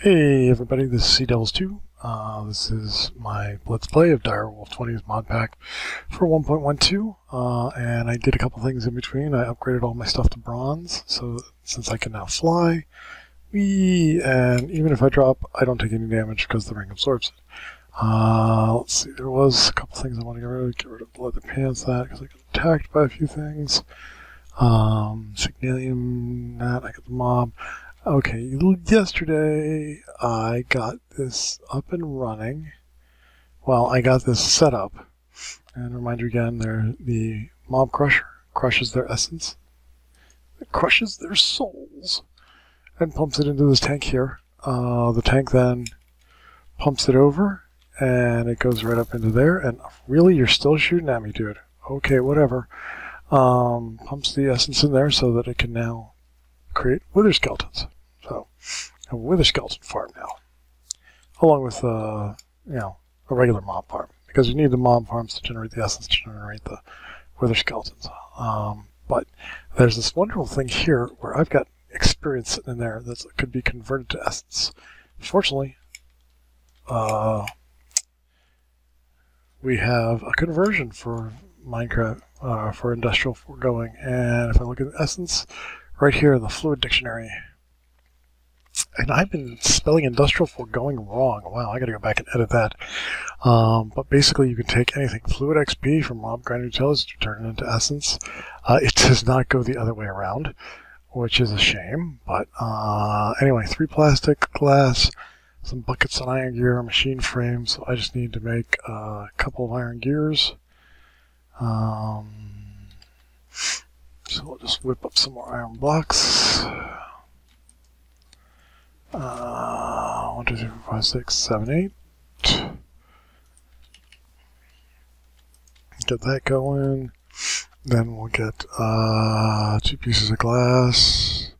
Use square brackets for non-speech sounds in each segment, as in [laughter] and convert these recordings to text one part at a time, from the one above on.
Hey everybody, this is Sea Devils 2. Uh, this is my Let's Play of Direwolf20's mod pack for 1.12, uh, and I did a couple things in between. I upgraded all my stuff to bronze, so since I can now fly, wee, and even if I drop, I don't take any damage because the ring absorbs it. Uh, let's see, there was a couple things I want to get rid of. Get rid of the leather pants, that, because I got attacked by a few things. Um, Signalium, that, I got the mob. Okay, yesterday I got this up and running. Well, I got this set up. And remind you again, there the mob crusher crushes their essence. It crushes their souls and pumps it into this tank here. Uh, the tank then pumps it over and it goes right up into there. And really, you're still shooting at me, dude. Okay, whatever. Um, pumps the essence in there so that it can now create wither skeletons. So, wither skeleton farm now, along with uh, you know a regular mob farm because you need the mob farms to generate the essence to generate the wither skeletons. Um, but there's this wonderful thing here where I've got experience in there that could be converted to essence. Fortunately, uh, we have a conversion for Minecraft uh, for industrial foregoing, and if I look at essence, right here, the fluid dictionary and I've been spelling industrial foregoing wrong. Wow, I gotta go back and edit that. Um, but basically, you can take anything fluid XP from mob grinder utilities to turn it into essence. Uh, it does not go the other way around, which is a shame. But uh, anyway, three plastic, glass, some buckets and iron gear, machine frames. So I just need to make a couple of iron gears. Um, so I'll just whip up some more iron blocks. Uh, one, two, three, four, five, six, seven, eight. Get that going. Then we'll get uh, two pieces of glass,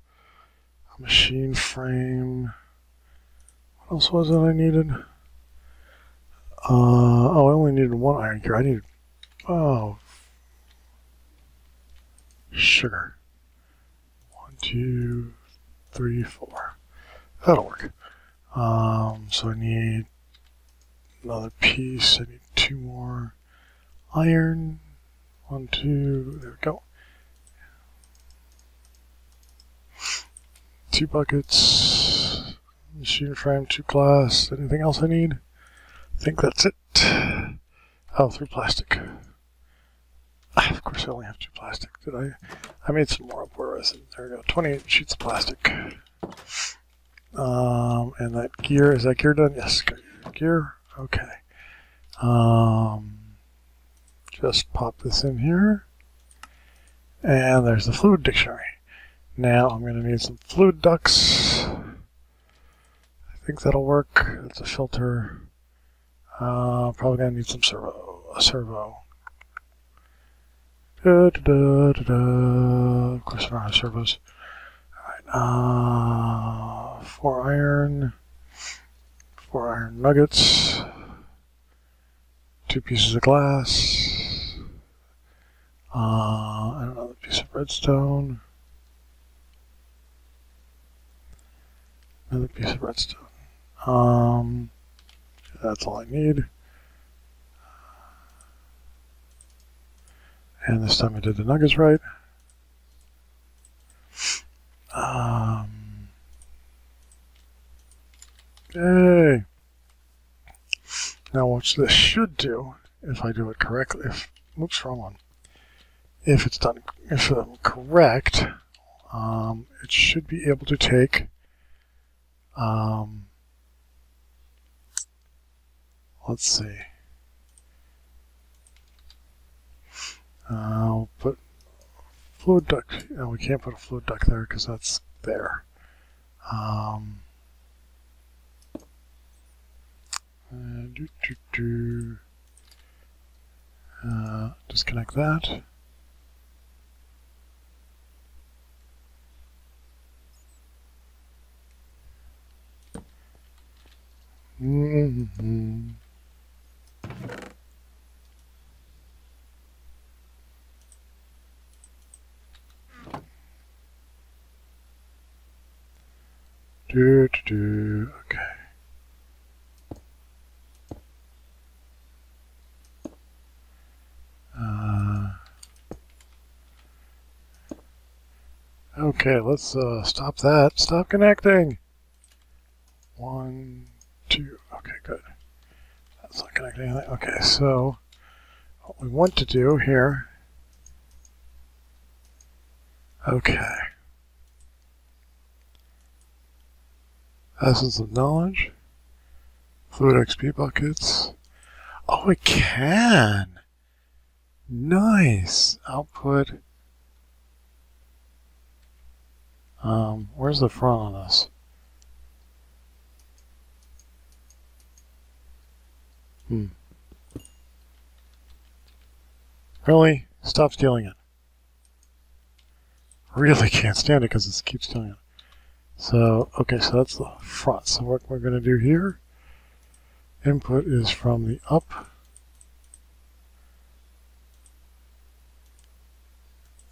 a machine frame. What else was it I needed? Uh, oh, I only needed one iron gear. I needed, oh, sugar. One, two, three, four. That'll work. Um, so I need another piece. I need two more iron. One, two, there we go. Two buckets, machine frame, two glass. Anything else I need? I think that's it. Oh, three plastic. Ah, of course I only have two plastic. Did I? I made some more up where I said, there we go, 28 sheets of plastic. Um, and that gear, is that gear done? Yes, gear. Okay. Um, just pop this in here. And there's the fluid dictionary. Now I'm going to need some fluid ducts. I think that'll work. It's a filter. Uh, probably going to need some servo. A servo. Da, da, da. Of course, I don't have servos. Uh, four iron, four iron nuggets, two pieces of glass, uh, another piece of redstone, another piece of redstone. Um, that's all I need. And this time I did the nuggets right. Um, yay. Now what this should do, if I do it correctly, if, oops, wrong one. If it's done, if I'm correct, um, it should be able to take, um, let's see. I'll put fluid duct. No, we can't put a fluid duct there because that's there. Um, do, do, do. Uh, disconnect that. Mm -hmm. Do, do, okay. Okay, let's uh, stop that. Stop connecting. One, two. Okay, good. That's not connecting anything. Okay, so what we want to do here. Okay. Essence of Knowledge. Fluid XP buckets. Oh, it can! Nice! Output. Um, where's the front on this? Hmm. Really? Stop stealing it. Really [laughs] can't stand it because it keeps stealing it. So, okay, so that's the front. So what we're going to do here, input is from the up.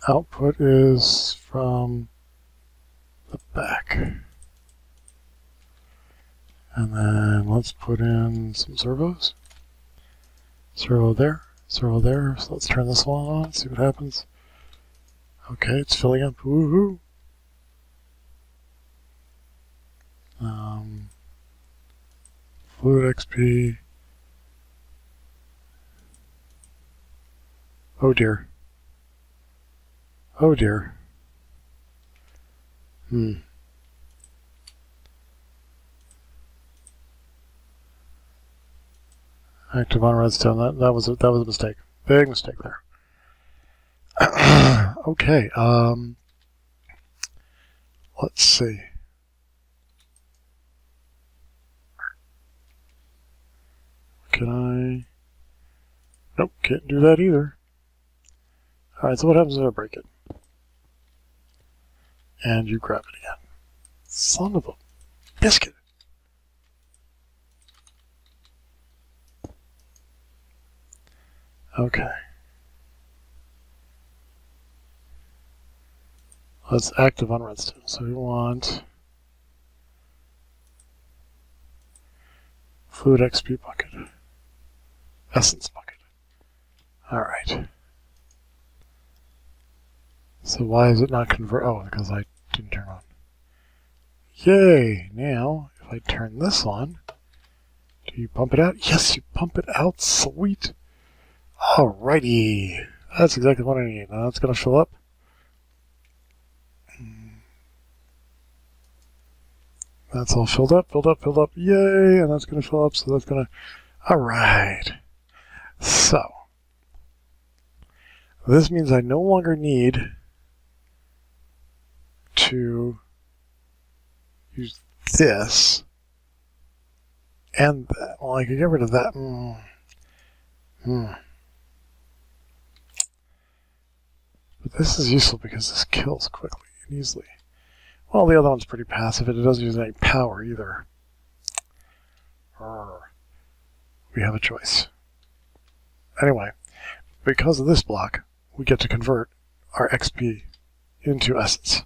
Output is from the back. And then let's put in some servos. Servo there, servo there. So let's turn this one on, see what happens. Okay, it's filling up. Woohoo! Um, Fluid XP. Oh dear. Oh dear. Hmm. Active on redstone. That that was a, that was a mistake. Big mistake there. [clears throat] okay. Um. Let's see. Can I? Nope, can't do that either. Alright, so what happens if I break it? And you grab it again. Son of a biscuit. Okay. Let's active on redstone. So we want fluid XP bucket. Essence bucket. Alright. So why is it not convert? Oh, because I didn't turn on. Yay! Now, if I turn this on, do you pump it out? Yes, you pump it out. Sweet. Alrighty. That's exactly what I need. Now that's going to fill up. That's all filled up, filled up, filled up. Yay! And that's going to fill up, so that's going to... Alright. So. This means I no longer need to use this and that. Well, I could get rid of that. Mm. Mm. But this is useful because this kills quickly and easily. Well, the other one's pretty passive. and It doesn't use any power either. We have a choice. Anyway, because of this block, we get to convert our XP into essence.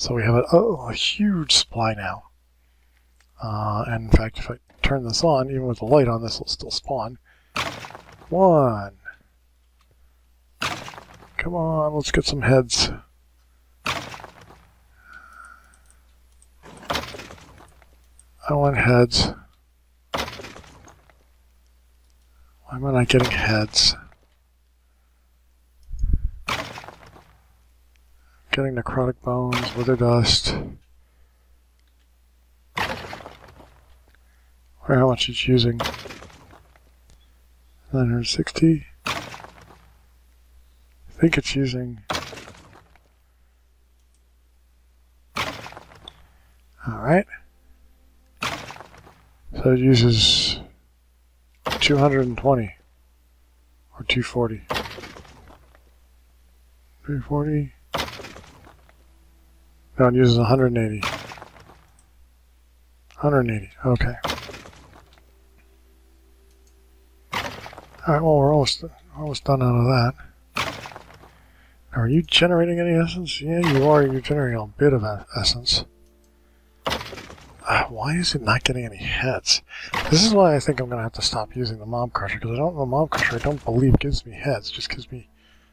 So we have a, oh, a huge supply now. Uh, and in fact, if I turn this on, even with the light on, this will still spawn. One. Come on, let's get some heads. I want heads. Why am I not getting heads? Getting necrotic bones, wither dust. Or how much it's using. 960. I think it's using. Alright. So it uses 220 or 240. 340. No, it uses 180. 180, okay. Alright, well, we're almost, almost done out of that. Now, are you generating any essence? Yeah, you are. You're generating a bit of essence. uh, why is it not getting any heads? This is why I think I'm going to have to stop using the mob crusher, because I don't the mob crusher I don't believe gives me heads, just gives me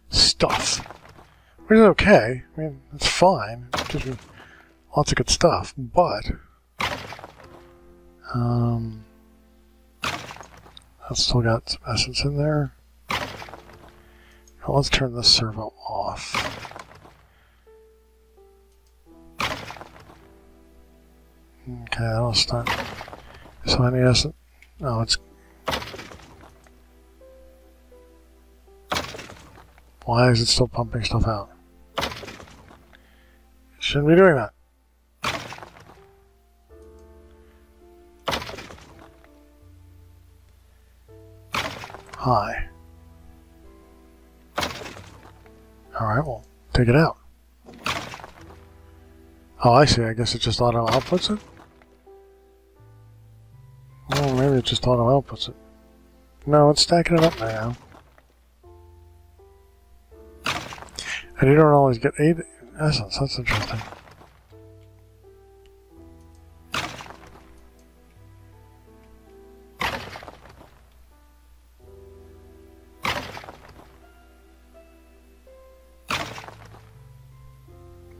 stuff. Which is okay. I mean, it's fine. It gives me lots of good stuff, but um I've still got some essence in there. Now let's turn this servo off. Okay, that'll start. So any essence? No, it's. Why is it still pumping stuff out? Shouldn't be doing that. Hi. Alright, well, take it out. Oh, I see. I guess it just auto outputs it? Oh, maybe it just auto outputs it. No, it's stacking it up now. And you don't always get eight essence. That's interesting.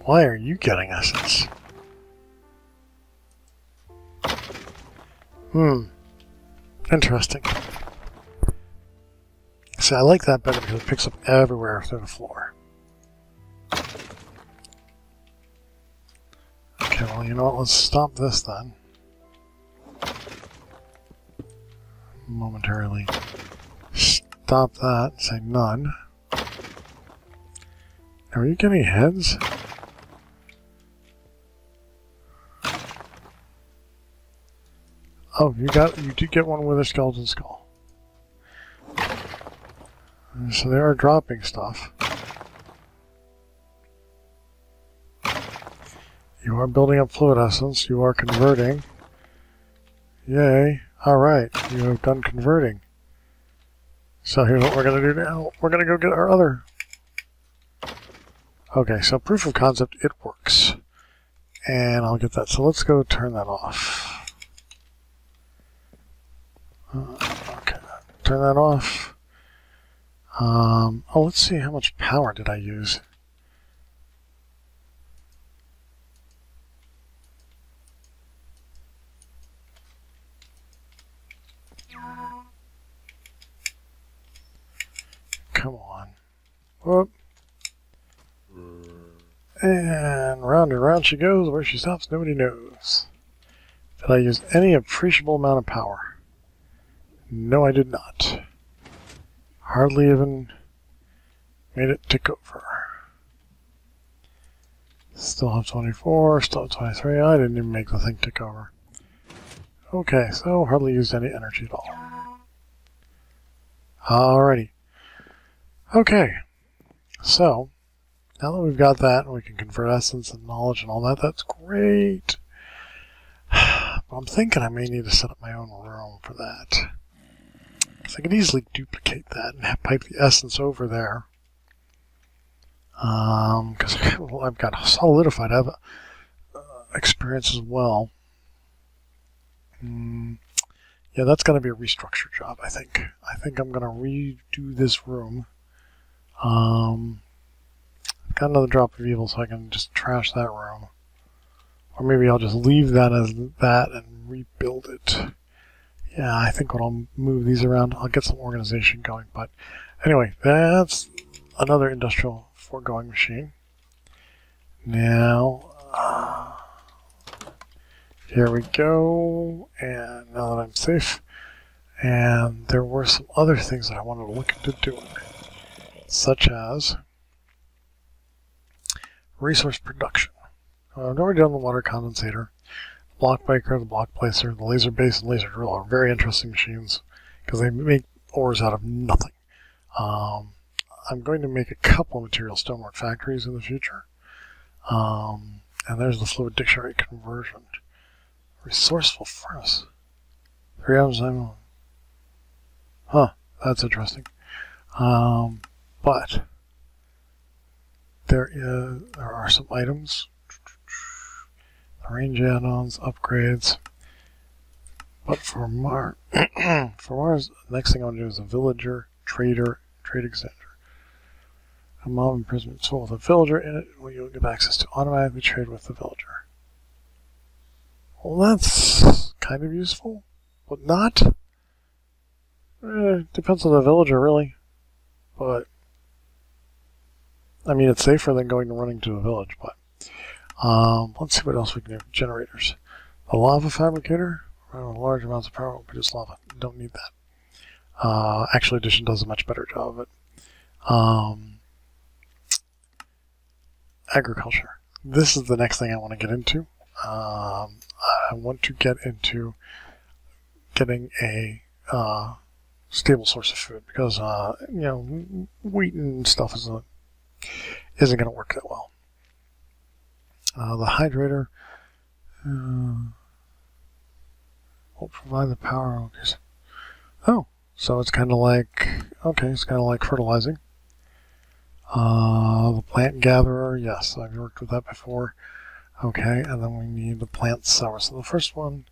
Why are you getting essence? Hmm. Interesting. See, I like that better because it picks up everywhere through the floor. Well, you know what? Let's stop this then. Momentarily. Stop that. Say none. Are you getting heads? Oh, you got you did get one wither skeleton skull. So they are dropping stuff. You are building up fluid essence. You are converting. Yay. Alright, you have done converting. So here's what we're going to do now. We're going to go get our other. Okay, so proof of concept, it works. And I'll get that. So let's go turn that off. okay, turn that off. Um, oh, let's see how much power did I use. Come on. Whoop. And round and round she goes. Where she stops, nobody knows. Did I use any appreciable amount of power? No, I did not. Hardly even made it tick over. Still have 24, still have 23. I didn't even make the thing tick over. Okay, so hardly used any energy at all. Alrighty. Okay, so now that we've got that and we can convert essence and knowledge and all that, that's great. But [sighs] I'm thinking I may need to set up my own room for that. Because I could easily duplicate that and pipe the essence over there. Because um, [laughs] I've got solidified, have uh, experience as well. Mm, yeah, that's going to be a restructure job, I think. I think I'm going to redo this room. Um, I've got another drop of evil, so I can just trash that room. Or maybe I'll just leave that as that and rebuild it yeah, I think when I'll move these around, I'll get some organization going. But anyway, that's another industrial foregoing machine. Now, uh, here we go. And now that I'm safe, and there were some other things that I wanted to look into doing, such as resource production. I've already done the water condensator block breaker, the block placer, the laser base, and laser drill are very interesting machines because they make ores out of nothing. Um, I'm going to make a couple of material stonework factories in the future. Um, and there's the fluid dictionary conversion. Resourceful furnace. Three items I'm Huh, that's interesting. Um, but there is there are some items range add-ons, upgrades. But for Mars, [clears throat] for Mars, next thing I want to do is a villager, trader, trade extender A mob imprisonment tool with a villager in it, where you'll give access to automatically trade with the villager. Well, that's kind of useful, but not. Eh, depends on the villager, really. But I mean, it's safer than going and running to a village. But um, let's see what else we can do. Generators. A lava fabricator. Large amounts of power will produce lava. Don't need that. Uh, Actually Additions does a much better job of it. Um, agriculture. This is the next thing I want to get into. Um, I want to get into getting a uh, stable source of food because uh, you know wheat and stuff is a, isn't going to work that well. Uh, the hydrator uh, will provide the power. Oh, so it's kind of like okay, it's kind of like fertilizing. Uh, the plant gatherer, yes, I've worked with that before. Okay, and then we need the plant sower. So the first one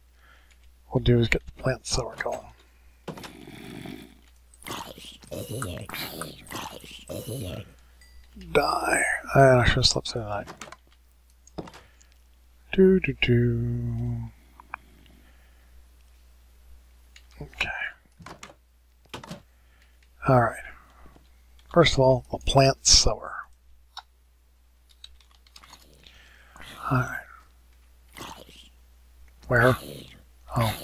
we'll do is get the plant sower going. [laughs] Die. And I should have slept through the night. Do do do. Okay. Alright. First of all, the plant sower. Alright. Where? Oh.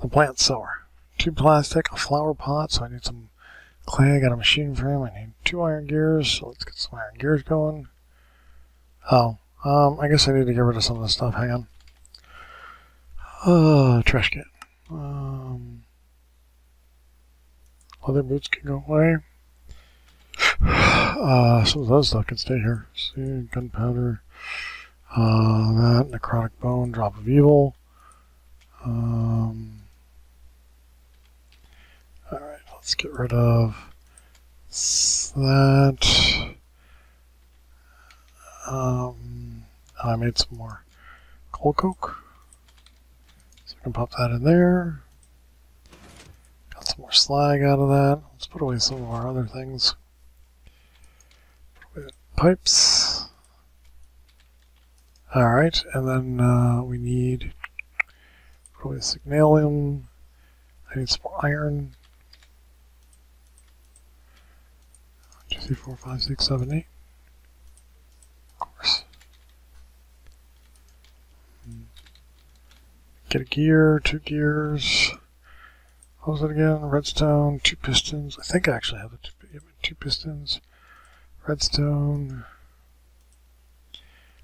The plant sower. Two plastic, a flower pot, so I need some clay. I got a machine frame. I need two iron gears, so let's get some iron gears going. Oh, um, I guess I need to get rid of some of this stuff. Hang on. Uh, trash can. Um, leather boots can go away. [sighs] Uh, some of those stuff can stay here. See, gunpowder. Uh, that, necrotic bone, drop of evil. Um, let's get rid of that. Um, I made some more coal coke. So we can pop that in there. Got some more slag out of that. Let's put away some of our other things. Pipes. Alright, and then uh, we need probably signalium. I need some more iron. Two, three, four, five, six, seven, eight. Of course. Get a gear, two gears. What was it again? Redstone, two pistons. I think I actually have the two, two pistons. Redstone.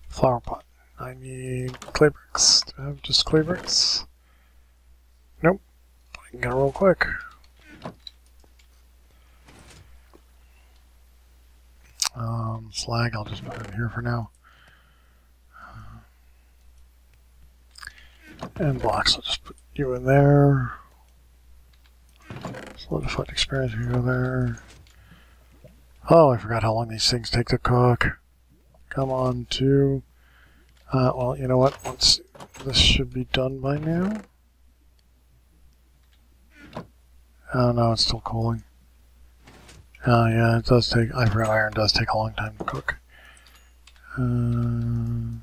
Flower pot. I need clay bricks. Do I have just clay bricks? Nope. I can get real quick. Um, slag, I'll just put it here for now. And blocks, I'll just put you in there. Solidified experience, you go there. Oh, I forgot how long these things take to cook. Come on, two. Uh, well, you know what? Once this should be done by now. Oh no, it's still cooling. Oh yeah, it does take. I forgot iron does take a long time to cook. Uh,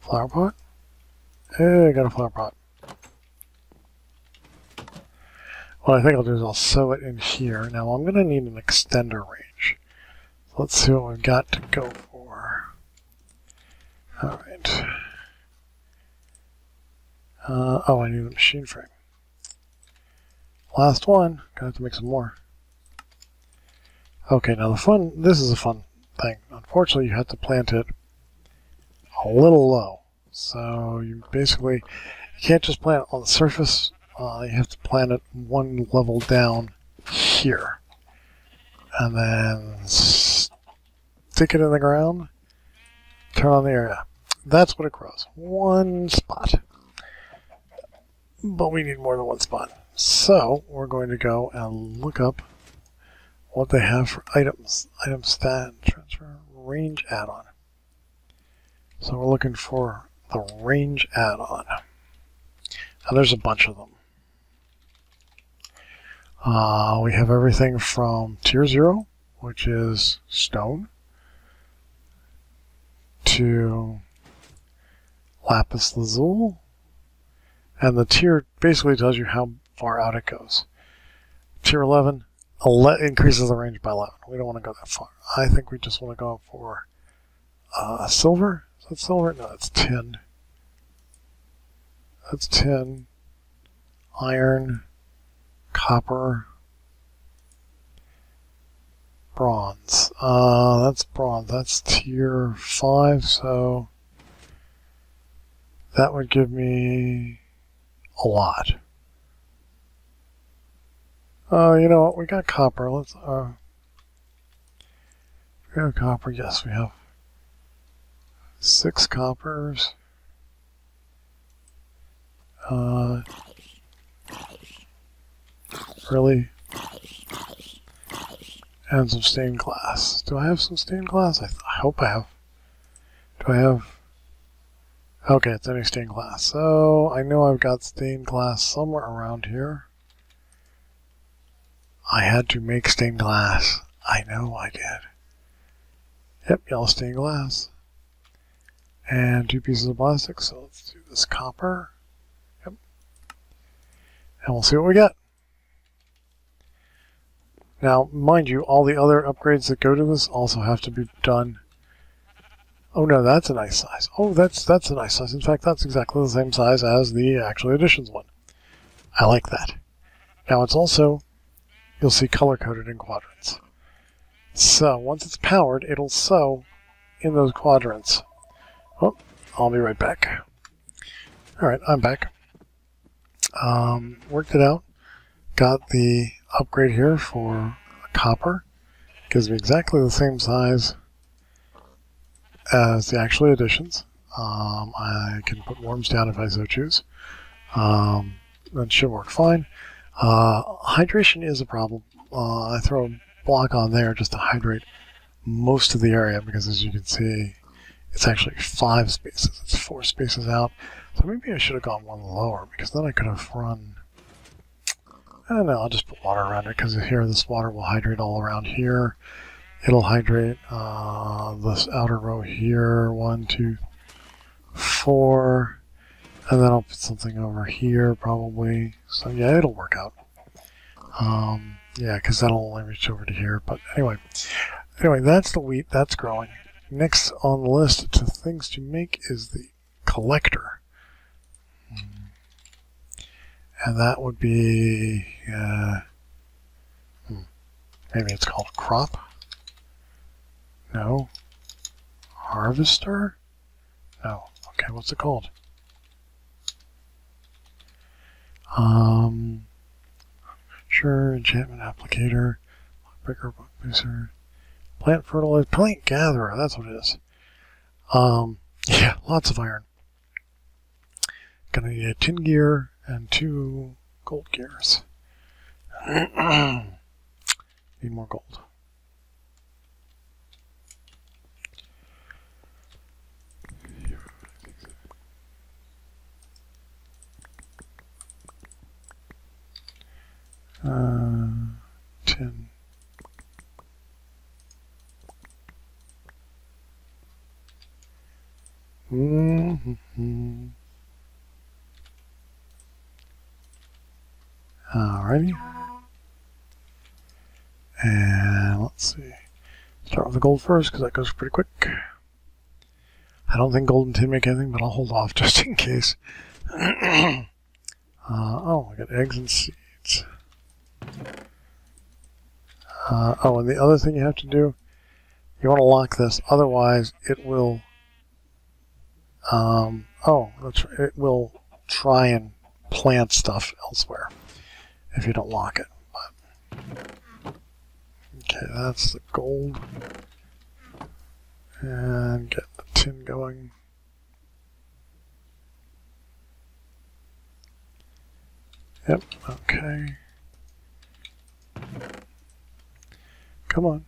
flower pot. Hey, I got a flower pot. What I think I'll do is I'll sow it in here. Now I'm going to need an extender range. So let's see what we've got to go for. Alright. Uh, oh, I need a machine frame. Last one. Gonna have to make some more. Okay, now the fun, this is a fun thing. Unfortunately, you have to plant it a little low. So you basically, you can't just plant it on the surface. Uh, you have to plant it one level down here. And then stick it in the ground, turn on the area. That's what it grows. One spot. But we need more than one spot. So we're going to go and look up what they have for items. Item stat, transfer, range add-on. So we're looking for the range add-on. Now there's a bunch of them. Uh, we have everything from tier 0, which is stone, to lapis lazuli, and the tier basically tells you how far out it goes. Tier 11 increases the range by 11. We don't want to go that far. I think we just want to go for uh, silver. Is that silver? No, that's tin. That's tin. Iron. Copper. Bronze. Uh, that's bronze. That's tier 5, so that would give me a lot. Uh, you know what? We got copper. Let's, uh, we have copper. Yes, we have six coppers. Uh, really? And some stained glass. Do I have some stained glass? I, I hope I have. Do I have? Okay, it's any stained glass. So I know I've got stained glass somewhere around here. I had to make stained glass. I know I did. Yep, yellow stained glass. And two pieces of plastic, so let's do this copper. Yep. And we'll see what we get. Now, mind you, all the other upgrades that go to this also have to be done. Oh no, that's a nice size. Oh, that's that's a nice size. In fact, that's exactly the same size as the Actually Additions one. I like that. Now, it's also you'll see color-coded in quadrants. So once it's powered, it'll sow in those quadrants. Oh, I'll be right back. All right, I'm back. Um, worked it out. Got the upgrade here for copper. Gives me exactly the same size as the Actually Additions. Um, I can put worms down if I so choose. Um, that should work fine. Uh, hydration is a problem. Uh, I throw a block on there just to hydrate most of the area because as you can see, it's actually five spaces. It's four spaces out. So maybe I should have gone one lower because then I could have run... I don't know, I'll just put water around it because here this water will hydrate all around here. It'll hydrate uh, this outer row here, one, two, four, and then I'll put something over here probably. So yeah, it'll work out. Um, yeah, because that'll only reach over to here. But anyway, anyway, that's the wheat. That's growing. Next on the list to things to make is the collector. And that would be, uh, hmm, maybe it's called crop? No. Harvester? No. Okay, what's it called? Um, sure, enchantment applicator, breaker, book booster, plant fertilizer, plant gatherer, that's what it is. Um, [laughs] yeah, lots of iron. Gonna need a tin gear and two gold gears. [clears throat] need more gold. Uh, 10. Mm-hmm. Alrighty. And let's see. Start with the gold first because that goes pretty quick. I don't think gold and tin make anything, but I'll hold off [laughs] just in case. [clears throat] uh, oh, I got eggs and seeds. Uh, oh, and the other thing you have to do, you want to lock this, otherwise it will, um, oh, it will try and plant stuff elsewhere if you don't lock it. But, okay, that's the gold. And get the tin going. Yep, okay. Come on.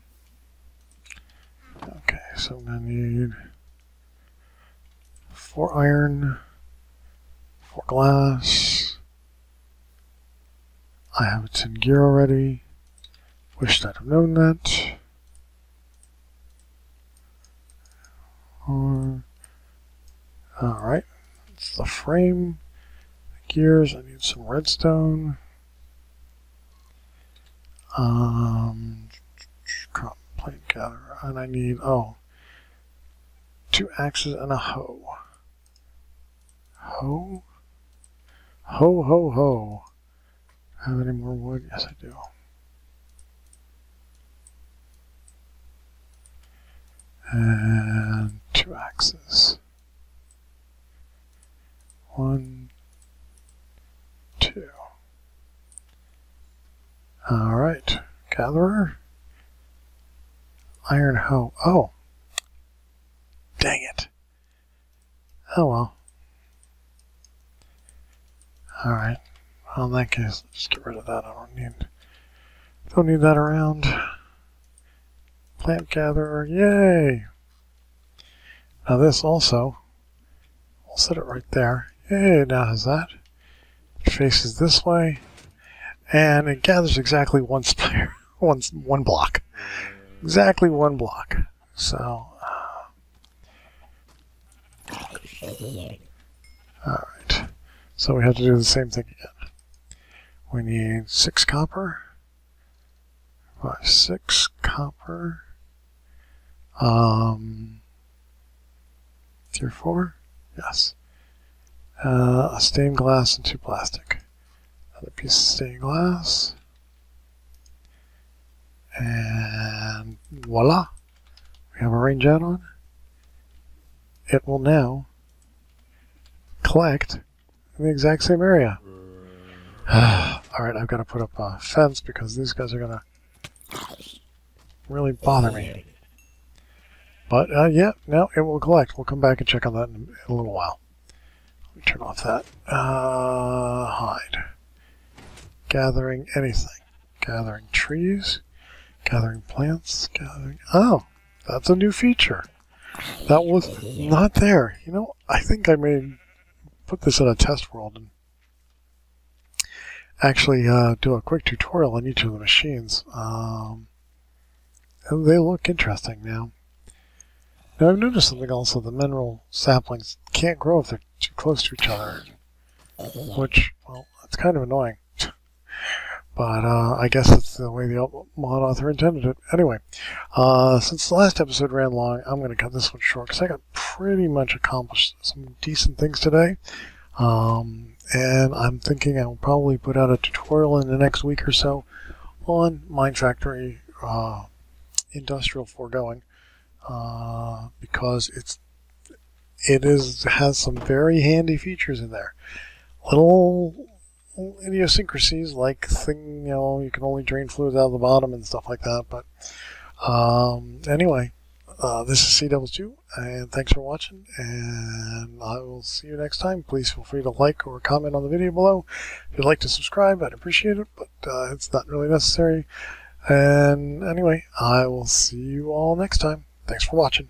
Okay, so I'm going to need four iron, four glass. I have a tin gear already. Wished I'd have known that. Alright, it's the frame, the gears, I need some redstone. Um, plant gatherer, and I need, oh, two axes and a hoe. Hoe? Ho, ho, ho. Have any more wood? Yes, I do. And two axes. One, two. All right, gatherer. Iron hoe. Oh. Dang it. Oh well. Alright. Well, in that case, let's just get rid of that. I don't need don't need that around. Plant gatherer, yay! Now this also, we'll set it right there. Yay, now has that. It faces this way, and it gathers exactly one spire, [laughs] one, one block. Exactly one block. So, Alright. So we have to do the same thing again. We need six copper. Five, six copper. Um, tier four? Yes. Uh, a stained glass and two plastic. Another piece of stained glass. And voila. We have a range add-on. It will now collect in the exact same area. [sighs] Alright, I've got to put up a fence because these guys are going to really bother me. But, uh, yeah, no, it will collect. We'll come back and check on that in, in a little while. Let me turn off that. Uh, hide. Gathering anything. Gathering trees. Gathering plants. Gathering... Oh, that's a new feature. That was not there. You know, I think I may put this in a test world and actually uh, do a quick tutorial on each of the machines. Um, they look interesting now. Now I've noticed something also, the mineral saplings can't grow if they're too close to each other. Which, well, it's kind of annoying. But uh, I guess it's the way the mod author intended it. Anyway, uh, since the last episode ran long, I'm going to cut this one short because I got pretty much accomplished some decent things today. Um, and I'm thinking I'll probably put out a tutorial in the next week or so on Minefactory uh, Industrial Foregoing uh, because it's it is has some very handy features in there. Little idiosyncrasies like thing you know you can only drain fluids out of the bottom and stuff like that. But um, anyway, uh, this is C2, and thanks for watching, and I will see you next time. Please feel free to like or comment on the video below. If you'd like to subscribe, I'd appreciate it, but uh, it's not really necessary. And anyway, I will see you all next time. Thanks for watching.